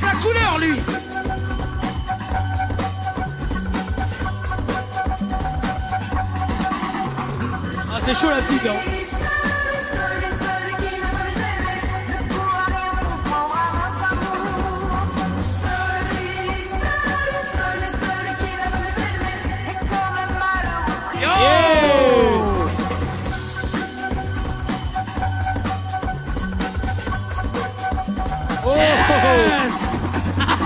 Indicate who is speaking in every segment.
Speaker 1: balance la couleur, lui.
Speaker 2: Ah, t'es chaud la petite, hein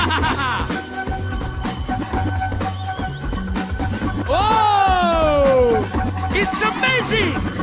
Speaker 2: Oh!
Speaker 1: It's amazing